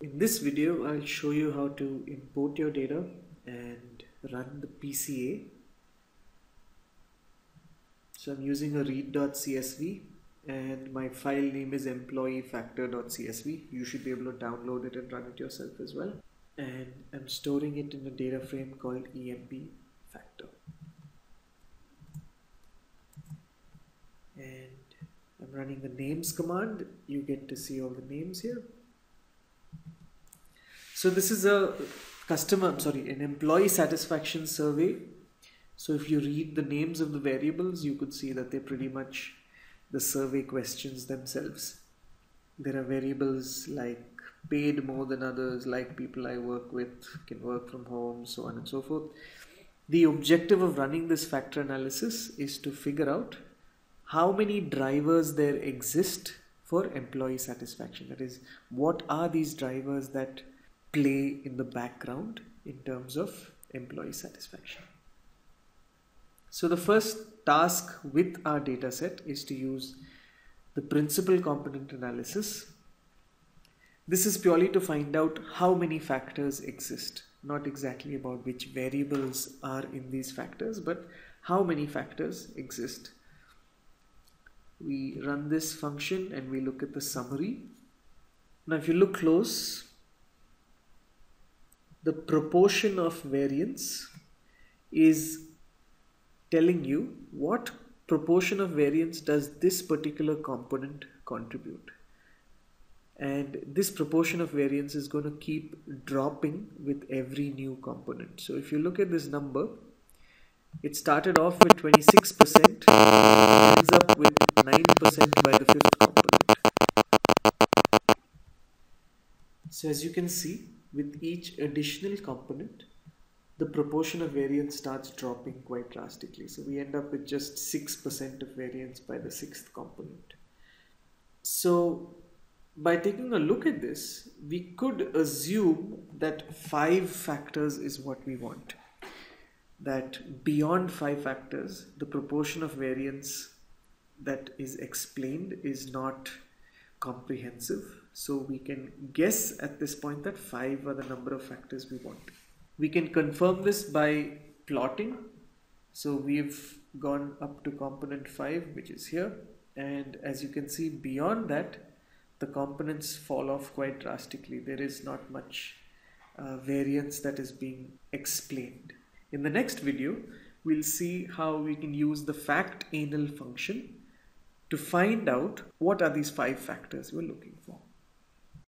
In this video, I'll show you how to import your data and run the PCA. So I'm using a read.csv and my file name is employeefactor.csv. You should be able to download it and run it yourself as well. And I'm storing it in a data frame called emp factor. And I'm running the names command. You get to see all the names here. So this is a customer, I'm sorry, an employee satisfaction survey. So if you read the names of the variables, you could see that they're pretty much the survey questions themselves. There are variables like paid more than others, like people I work with, can work from home, so on and so forth. The objective of running this factor analysis is to figure out how many drivers there exist for employee satisfaction. That is, what are these drivers that play in the background in terms of employee satisfaction. So the first task with our dataset is to use the principal component analysis. This is purely to find out how many factors exist, not exactly about which variables are in these factors, but how many factors exist. We run this function and we look at the summary. Now if you look close, the proportion of variance is telling you what proportion of variance does this particular component contribute. And this proportion of variance is going to keep dropping with every new component. So if you look at this number it started off with 26% ends up with 9% by the fifth component. So as you can see with each additional component, the proportion of variance starts dropping quite drastically. So we end up with just 6% of variance by the sixth component. So by taking a look at this, we could assume that five factors is what we want. That beyond five factors, the proportion of variance that is explained is not comprehensive so we can guess at this point that 5 are the number of factors we want. We can confirm this by plotting. So we've gone up to component 5 which is here and as you can see beyond that the components fall off quite drastically. There is not much uh, variance that is being explained. In the next video we'll see how we can use the factanal function to find out what are these five factors you are looking for.